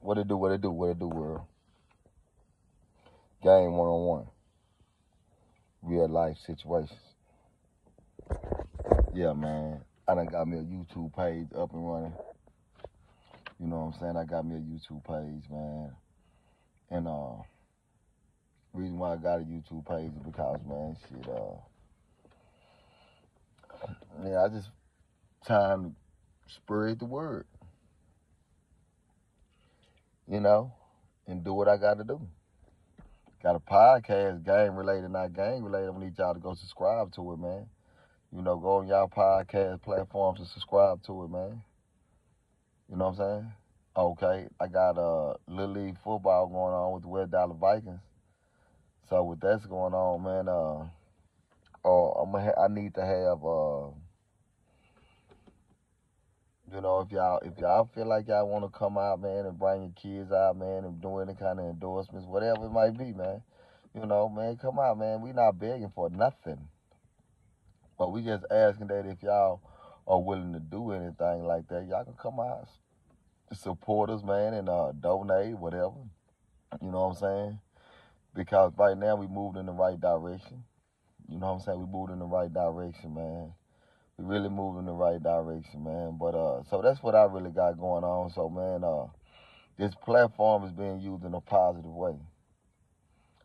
What it do, what it do, what it do, world. Game one on one. Real life situations. Yeah, man. I done got me a YouTube page up and running. You know what I'm saying? I got me a YouTube page, man. And uh reason why I got a YouTube page is because man, shit, uh yeah, I just time to spread the word. You know, and do what I gotta do. Got a podcast, game related, not gang related. I need y'all to go subscribe to it, man. You know, go on y'all podcast platforms and subscribe to it, man. You know what I'm saying? Okay, I got uh Little League football going on with the West Dallas Vikings. So with that's going on, man, uh, oh, I'm ha- I need to have uh, you know, if y'all if y'all feel like y'all want to come out, man, and bring your kids out, man, and do any kind of endorsements, whatever it might be, man. You know, man, come out, man. We not begging for nothing, but we just asking that if y'all are willing to do anything like that, y'all can come out, support us, man, and uh, donate, whatever. You know what I'm saying? Because right now we moved in the right direction. You know what I'm saying? We moved in the right direction, man. Really moved in the right direction, man. But uh, so that's what I really got going on. So man, uh, this platform is being used in a positive way.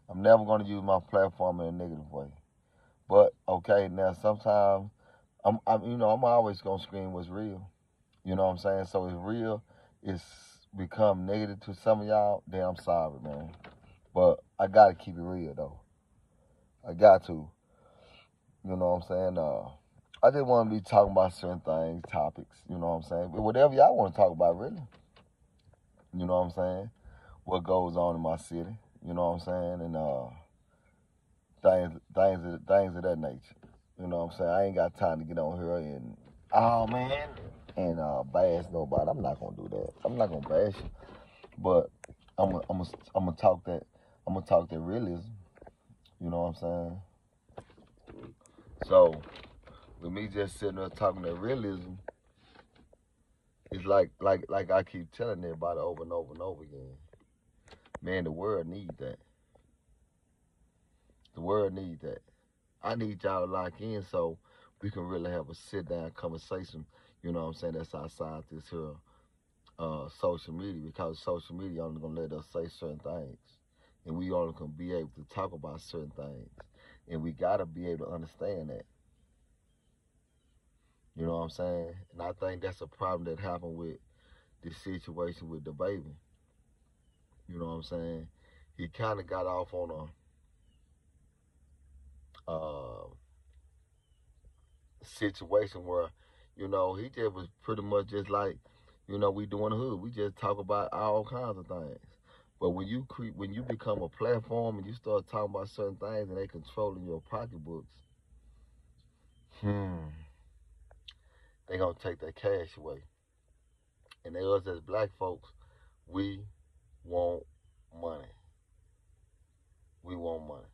I'm never gonna use my platform in a negative way. But okay, now sometimes I'm, I'm you know, I'm always gonna scream what's real. You know what I'm saying? So it's real It's become negative to some of y'all, then I'm sorry, man. But I gotta keep it real though. I got to. You know what I'm saying? Uh, I just want to be talking about certain things, topics. You know what I'm saying? But whatever y'all want to talk about, really. You know what I'm saying? What goes on in my city? You know what I'm saying? And uh, things, things, of, things of that nature. You know what I'm saying? I ain't got time to get on here and oh man, and uh, bash nobody. I'm not gonna do that. I'm not gonna bash you, but I'm, I'm, I'm, I'm gonna talk that. I'm gonna talk that realism. You know what I'm saying? So, with me just sitting there talking that realism, it's like like like I keep telling everybody over and over and over again. Man, the world need that. The world need that. I need y'all to lock in so we can really have a sit down conversation. You know what I'm saying? That's outside this here uh, social media because social media only gonna let us say certain things, and we only gonna be able to talk about certain things, and we gotta be able to understand that. You know what I'm saying? And I think that's a problem that happened with this situation with DaBaby. You know what I'm saying? He kind of got off on a uh, situation where, you know, he just was pretty much just like, you know, we doing hood. We just talk about all kinds of things. But when you when you become a platform and you start talking about certain things and they controlling your pocketbooks, hmm, they gonna take that cash away. And they us as black folks, we want money. We want money.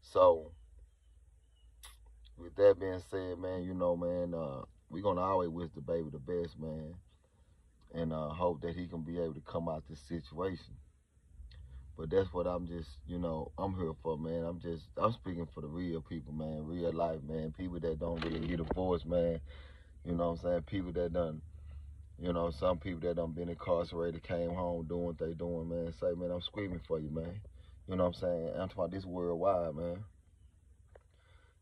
So with that being said, man, you know, man, uh, we gonna always wish DaBaby the best, man, and uh, hope that he can be able to come out this situation. But that's what I'm just, you know, I'm here for, man. I'm just, I'm speaking for the real people, man, real life, man. People that don't really get a voice, man. You know what I'm saying? People that done, you know, some people that done been incarcerated, came home doing what they doing, man. Say, man, I'm screaming for you, man. You know what I'm saying? I'm talking about this worldwide, man.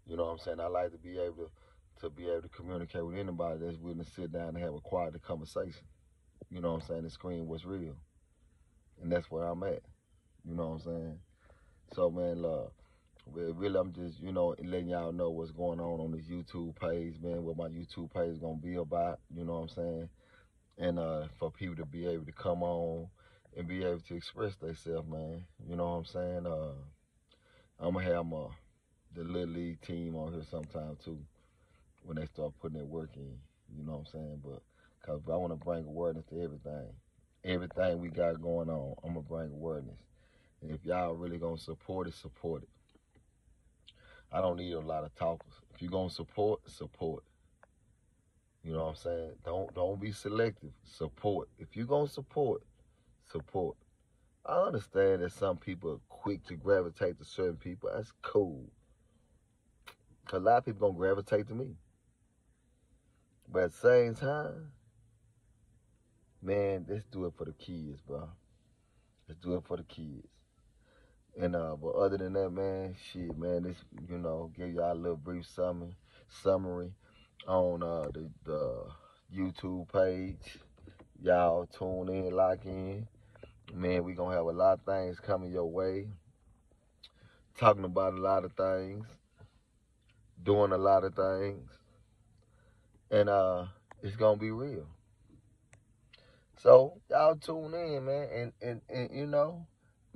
You know what I'm saying? I like to be able to, to be able to communicate with anybody that's willing to sit down and have a quiet conversation. You know what I'm saying? And scream what's real. And that's where I'm at. You know what I'm saying? So man, love. Really, I'm just, you know, letting y'all know what's going on on this YouTube page, man, what my YouTube page is going to be about, you know what I'm saying? And uh, for people to be able to come on and be able to express themselves, man. You know what I'm saying? Uh, I'm going to have my the little league team on here sometime too when they start putting their work in. You know what I'm saying? But cause I want to bring awareness to everything, everything we got going on. I'm gonna bring awareness, and if y'all really gonna support it, support it. I don't need a lot of talkers. If you're gonna support, support. You know what I'm saying? Don't don't be selective. Support. If you're gonna support, support. I understand that some people are quick to gravitate to certain people. That's cool. A lot of people gonna gravitate to me. But at the same time, man, let's do it for the kids, bro. Let's do it for the kids. And uh, but other than that, man, shit, man, this you know, give y'all a little brief summary summary on uh the, the YouTube page. Y'all tune in, lock in. Man, we gonna have a lot of things coming your way. Talking about a lot of things. Doing a lot of things. And uh it's gonna be real. So y'all tune in, man, and and, and you know,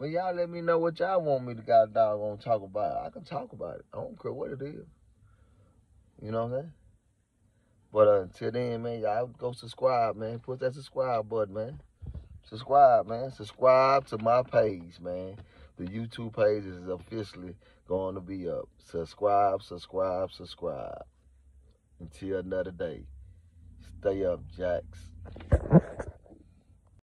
but y'all let me know what y'all want me to got dog talk about. I can talk about it. I don't care what it is. You know what I'm saying? But uh, until then, man, y'all go subscribe, man. Push that subscribe button, man. Subscribe, man. Subscribe to my page, man. The YouTube page is officially going to be up. Subscribe, subscribe, subscribe. Until another day. Stay up, Jacks.